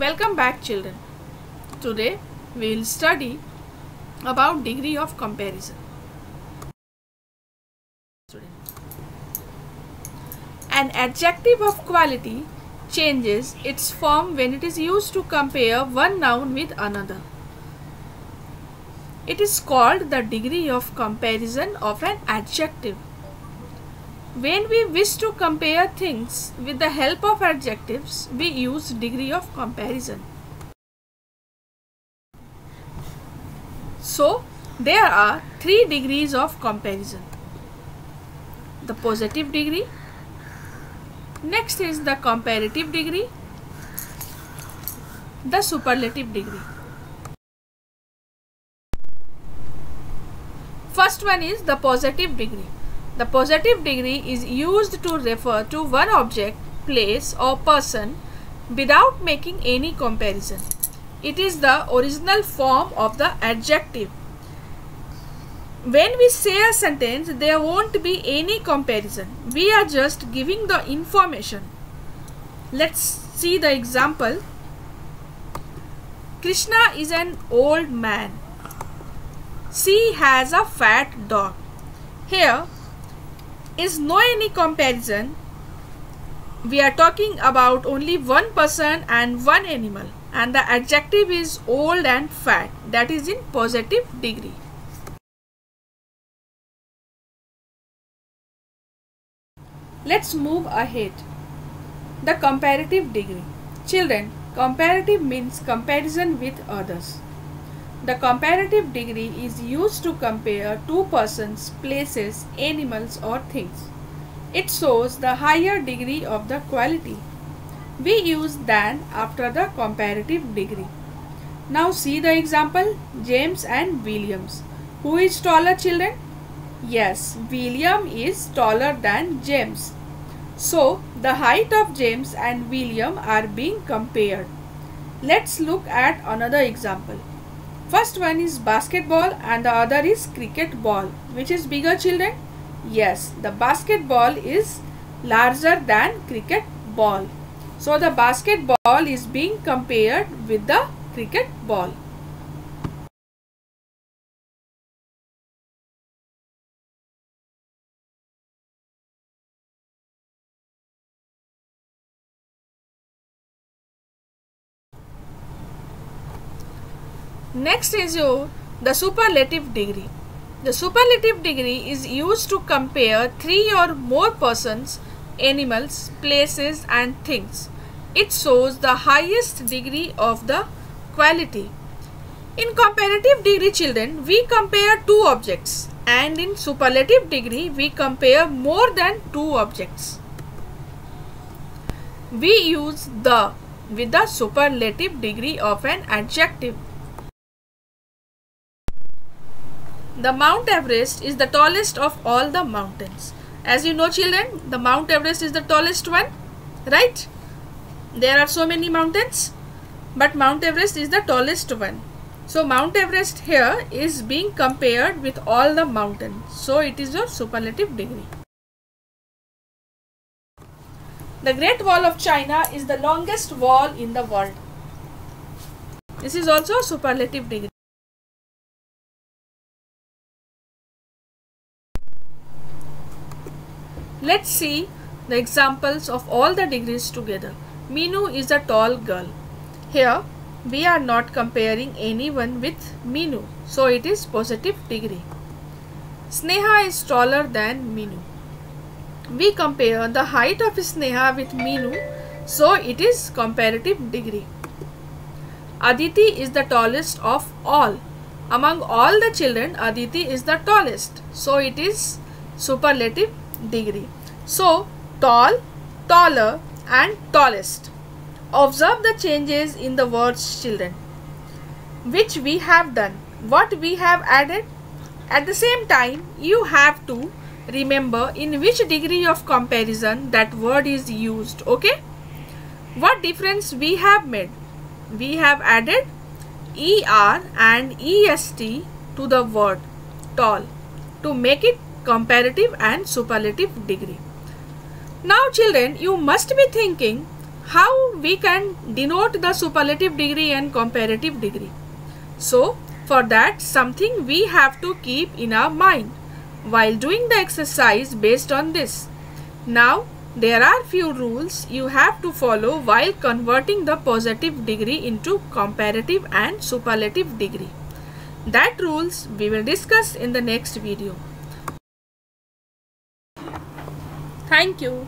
Welcome back children. Today we will study about degree of comparison. An adjective of quality changes its form when it is used to compare one noun with another. It is called the degree of comparison of an adjective. When we wish to compare things with the help of adjectives, we use degree of comparison. So, there are three degrees of comparison. The positive degree, next is the comparative degree, the superlative degree. First one is the positive degree. The positive degree is used to refer to one object, place or person without making any comparison. It is the original form of the adjective. When we say a sentence, there won't be any comparison. We are just giving the information. Let's see the example. Krishna is an old man. She has a fat dog. Here, is no any comparison. We are talking about only one person and one animal and the adjective is old and fat. That is in positive degree. Let's move ahead. The comparative degree. Children comparative means comparison with others the comparative degree is used to compare two persons, places, animals or things. It shows the higher degree of the quality. We use than after the comparative degree. Now see the example James and Williams. Who is taller children? Yes, William is taller than James. So the height of James and William are being compared. Let's look at another example. First one is basketball and the other is cricket ball. Which is bigger children? Yes, the basketball is larger than cricket ball. So the basketball is being compared with the cricket ball. Next is your the superlative degree. The superlative degree is used to compare three or more persons, animals, places and things. It shows the highest degree of the quality. In comparative degree children, we compare two objects and in superlative degree, we compare more than two objects. We use the with the superlative degree of an adjective. The Mount Everest is the tallest of all the mountains. As you know children, the Mount Everest is the tallest one, right? There are so many mountains, but Mount Everest is the tallest one. So Mount Everest here is being compared with all the mountains. So it is a superlative degree. The Great Wall of China is the longest wall in the world. This is also a superlative degree. Let's see the examples of all the degrees together. Minu is a tall girl. Here we are not comparing anyone with Minu. So it is positive degree. Sneha is taller than Minu. We compare the height of Sneha with Minu. So it is comparative degree. Aditi is the tallest of all. Among all the children, Aditi is the tallest. So it is superlative degree. So, tall, taller and tallest. Observe the changes in the words children, which we have done. What we have added? At the same time, you have to remember in which degree of comparison that word is used. Okay? What difference we have made? We have added ER and EST to the word tall to make it comparative and superlative degree. Now children, you must be thinking how we can denote the superlative degree and comparative degree. So for that something we have to keep in our mind while doing the exercise based on this. Now there are few rules you have to follow while converting the positive degree into comparative and superlative degree. That rules we will discuss in the next video. Thank you.